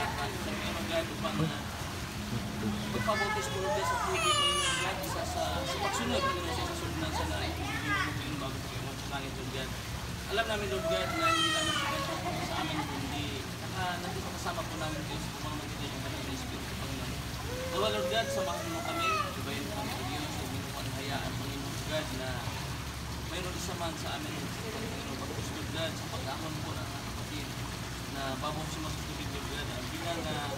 uh, Lord God sa tubig Panginoon God sa, sa, pagsunod Panginoon sa kasunod sa ibigin mo Panginoon bago Panginoon sa langit Lord God. Alam namin Lord God na hindi lang ang sa amin kundi naka, nandito kasama po namin kayo sa mga magkita yung banal na Espiritu Panginoon. Nawa Lord God, samahan mo kami, subayin mo kami sa Diyos, huwag mo kami hayaan Panginoon God na mayroon isa man sa amin Panginoon pagkusunod God sa pag-ahon po ng mga kapatid na bago sa God na bilang uh,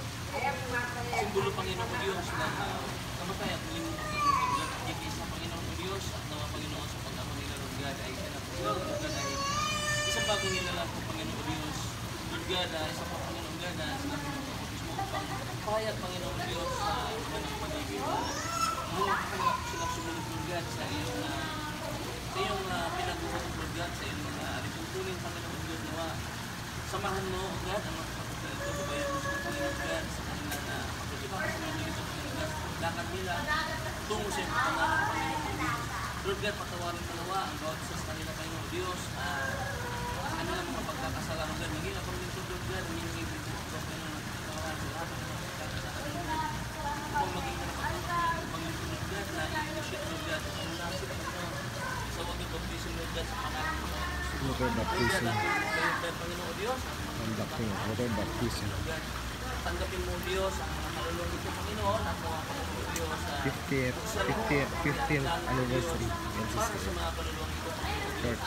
simbolo Panginoon Diyos na uh, kamatay at muling Panginoon God kikisa Panginoon Diyos at nawa Panginoon sa pag-ahon nila Lord God ay kanap sila Lord God ay isang bagong nilalang po Panginoon Diyos. Lord God uh, isang po Panginoon God na sila pinagpaputis mo upang Panginoon Diyos sa mga paligid na mula po sila sumunod Lord God sa iyong uh, sa iyong uh, pinag-uusap Lord God sa iyong mga alituntunin Panginoon Diyos nawa samahan mo God ang lakad nila tungo sa ng Panginoon Lord God sa kanila Panginoon Diyos mga pagkakasalanan God maging ako rin Lord God maging maging ito Panginoon patawarin sa lahat ng pagkakasalanan God upang maging kapag Panginoon Lord God na i-initiate Lord God Panginoon sa wag ng baptism Lord God sa pangalan mo Water baptism. Panginoon Diyos, Conducting water baptism. tanggapin mo Diyos ang mga kalulong ito Panginoon at mga Panginoon Diyos sa 50th, 50th, 15th anniversary para sa mga kalulong ito Panginoon. Church.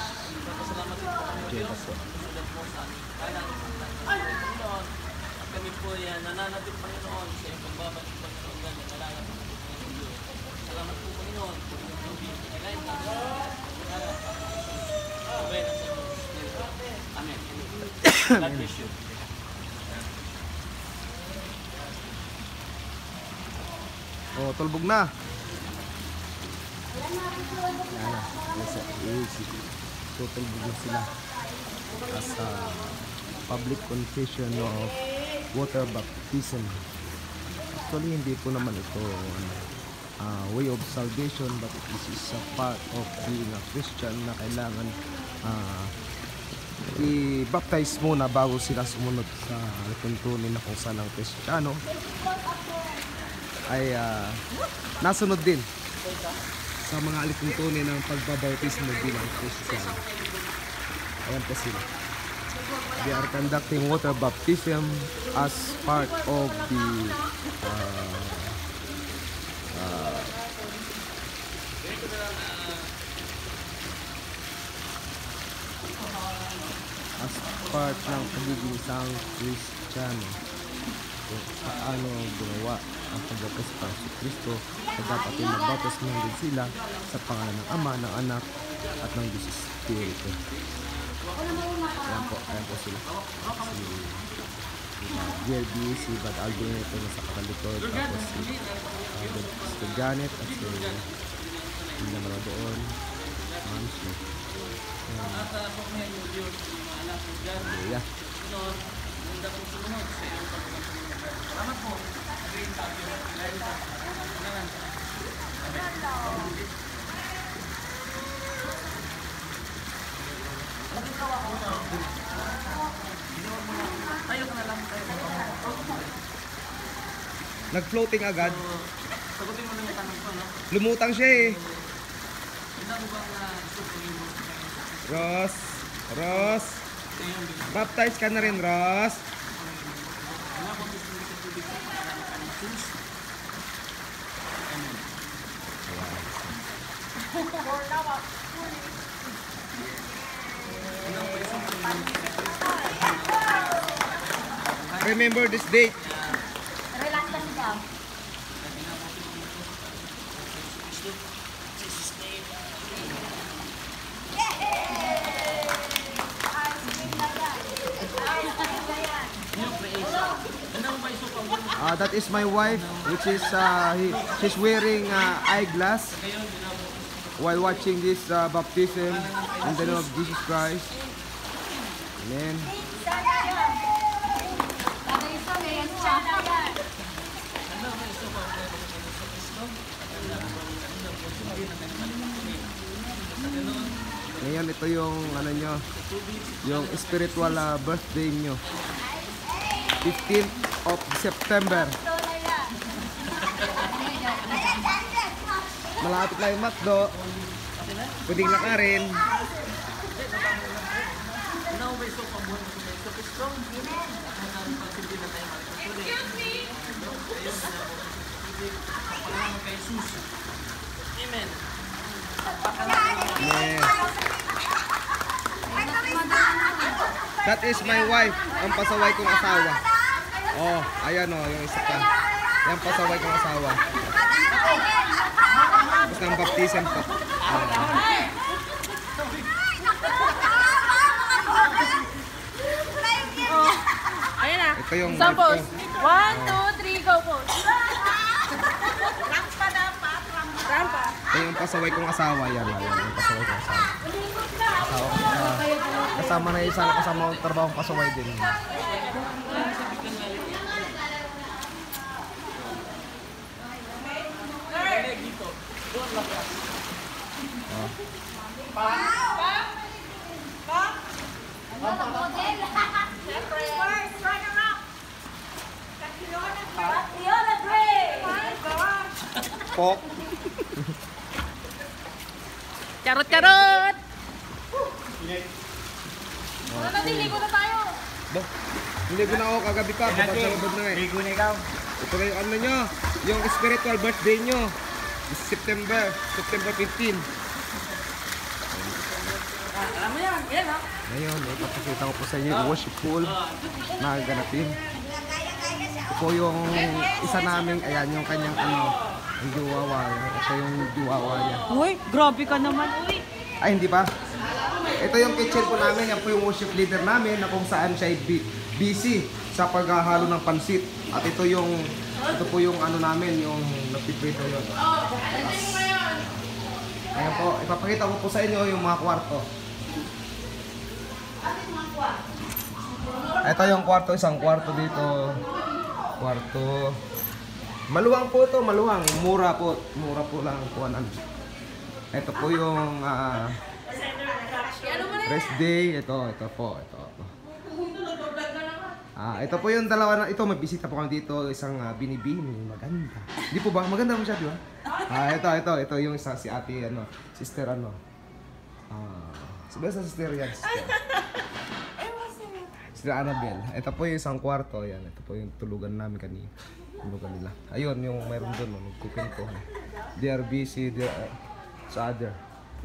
Salamat din po Panginoon Diyos sa pagsulat mo sa aming kailangan ng Panginoon. At kami po yan nananapit Panginoon sa iyong pagbabalik Panginoon God na kailangan ng Panginoon Diyos. Salamat po Panginoon kung hindi kailangan ng Amen. Amen. Oh, tulbog na. Yan na. Nasa AC. So, tulbog na sila. As a public confession of water baptism. Actually, hindi po naman ito ano, ah, way of salvation but this is a part of being a Christian na kailangan ah, i-baptize muna bago sila sumunod sa tuntunin na kung saan ang Kristiyano ay ah, nasunod din sa mga alituntunin ng pagbabautismo bilang Christian. Ayan po sila. They are conducting water baptism as part of the uh, uh, as part ng pagiging isang Kristiyano kung paano ginawa ang pagbapos para sa Kristo na dapat ay magbatos ng din sila sa pangalan ng Ama, ng Anak at ng Diyos Espiritu. Ayan po, ayan po sila. Si uh, JB, si Bad Alvin ito nasa katalikod, tapos si uh, si Janet at si hindi naman na doon. Ma'am, si At uh, kung may mo Diyos, yung mga anak ng God, Leia. Panginoon, maganda kong sumunod sa iyong pagkakas. Salamat po. Great sabi mo. Dahil sa pangalan. Tayo ka na lang. Tayo ka na lang. Nag-floating agad. So, sagutin mo lang yung tanong ko, no? Lumutang siya eh. Hindi mo bang na gusto ko yung Ross. Ross. Baptize ka na rin, Ross. Remember this date. Relax lang ka. Uh, that is my wife, which is uh, he, she's wearing uh, eyeglass while watching this uh, baptism in the name of Jesus Christ. Amen. Ngayon ito yung ano nyo, yung spiritual uh, birthday nyo. 15th of September. Malapit na yung McDo. Pwedeng lakarin. Kay Jesus. Amen. That is my wife. Ang pasaway kong asawa. Oh, ayan oh, yung isa pa. Yan pasaway kong asawa. Tapos ng baptism po. Ayan. Ito yung Isang ko. pose. One, two, three, go pose. Rampa na pa. Rampa. Ito yung pasaway kong asawa. Yan, yan, yung pasaway kong asawa. Asawa ko. ah, kasama na isa kasama kong trabaho pasaway din. Pok. Charot, charot! Ano, diligo na tayo. Hindi ko na ako kagabi pa. Babad sa lubog na eh. Ligo na ikaw. Ito na yung ano nyo. Yung spiritual birthday nyo. September. September 15. Alam mo yan, yan ha. Ngayon, ipapakita ko po sa inyo yung worship pool na ganapin. Ito po yung isa namin, ayan yung kanyang ano, yung juwawa. Ito yung juwawa niya. Uy, grabe ka naman. Uy. Ay, hindi pa. Ito yung kitchen po namin, yan po yung worship leader namin na kung saan siya busy sa paghahalo ng pansit. At ito yung, ito po yung ano namin, yung napiprito yun. Ayan po, ipapakita ko po sa inyo yung mga kwarto. Ito yung kwarto, isang kwarto dito. Kwarto. Maluwang po ito, maluwang. Mura po. Mura po lang kuhanan. Ito po yung ah, rest day. Ito, ito po. Ito, ito. Ah, ito po yung dalawa na ito may bisita po kami dito, isang ah, binibini, maganda. Di po ba? Maganda mo siya, di ba? Ah, ito, ito, ito yung isa si Ate ano, sister ano. Ah, sabi sa sister yan, sister. Sister Annabelle. Ito po yung isang kwarto, yan. Ito po yung tulugan namin kanina. Tulugan nila. Ayun, yung mayroon doon, no, nagkukwento. They are busy, they are, sa other.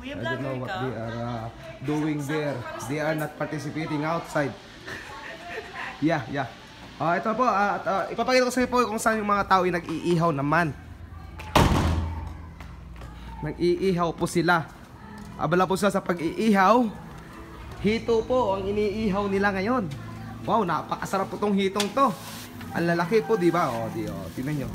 I don't know what they are uh, doing there. They are not participating outside. Yeah, yeah. Ah, ito po, ah, at, ah, ipapakita ko sa inyo po kung saan yung mga tao ay nag-iihaw naman. Nag-iihaw po sila. Abala po sila sa pag-iihaw. Hito po ang iniihaw nila ngayon. Wow, napakasarap po tong hitong to. Ang lalaki po, di ba? O, di, o, tingnan nyo.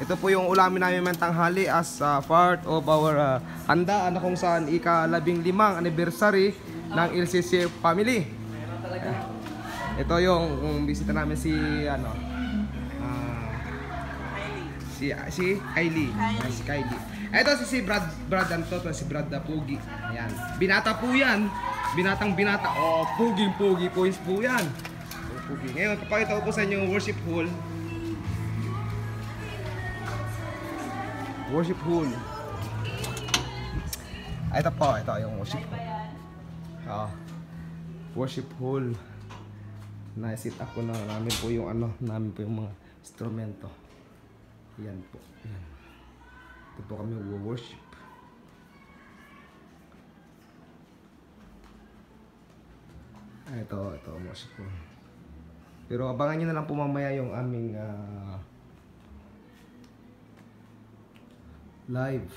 Ito po yung ulamin namin man tanghali as uh, part of our uh, handaan na kung saan ika-labing limang anniversary ng LCC family. Ito yung um, bisita namin si ano ah, si si Kylie. Ah, si Kylie. Ito si si Brad Brad Anto, to, si Brad na Pugi. Ayan. Binata po 'yan. Binatang binata. Oh, puging pugi po po 'yan. Oh, pugi. Ngayon, papakita ko po sa inyo yung worship hall. Worship hall. Ah, Ito po, ito yung worship hall. Ah, worship hall na sit up ko na namin po yung ano, namin po yung mga instrumento. Yan po. Yan. Ito po kami worship. Ah, Ito, ito, worship po. Pero abangan nyo na lang po mamaya yung aming ah, live.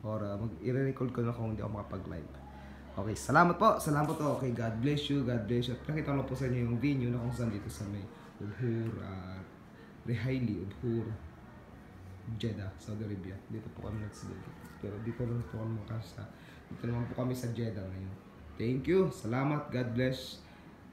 Or uh, mag i-record ko na kung hindi ako makapag-live. Okay, salamat po. Salamat po. Okay, God bless you. God bless you. At nakita ko po sa inyo yung venue na kung saan dito sa may Ubhur, uh, Rehaili, Ubhur, Jeddah, Saudi Arabia. Dito po kami nagsilagi. Pero dito lang po kami makasa. Dito naman po kami sa Jeddah ngayon. Thank you. Salamat. God bless.